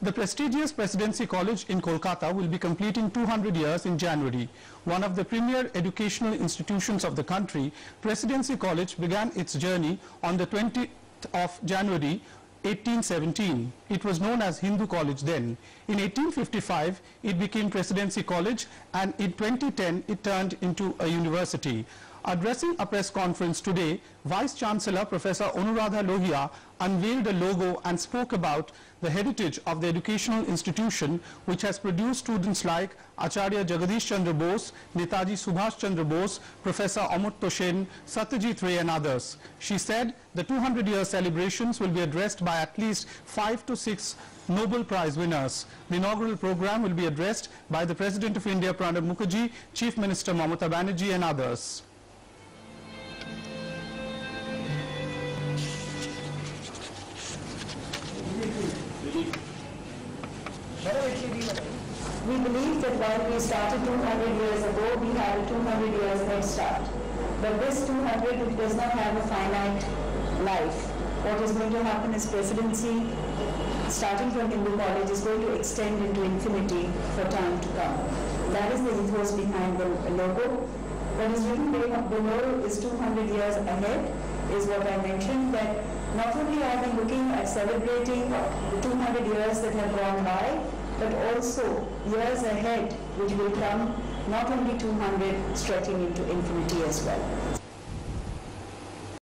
The prestigious Presidency College in Kolkata will be completing 200 years in January. One of the premier educational institutions of the country, Presidency College began its journey on the 20th of January 1817. It was known as Hindu College then. In 1855, it became Presidency College and in 2010, it turned into a university. Addressing a press conference today, Vice Chancellor Professor Anuradha Lohia unveiled a logo and spoke about the heritage of the educational institution which has produced students like Acharya Jagadish Chandra Bose, Netaji Subhash Chandra Bose, Professor Amartya Sen, Satyajit Ray and others. She said the 200-year celebrations will be addressed by at least five to six Nobel Prize winners. The inaugural program will be addressed by the President of India Pranab Mukherjee, Chief Minister Mamata Banerjee and others. We believe that while we started 200 years ago, we had a 200 years head start. But this 200 does not have a finite life. What is going to happen is presidency, starting from Hindu College, is going to extend into infinity for time to come. That is the ethos behind the logo. What is written below is 200 years ahead, is what I mentioned, that not only are we looking at celebrating the 200 years that have gone by, but also years ahead which will come not only 200 stretching into infinity as well.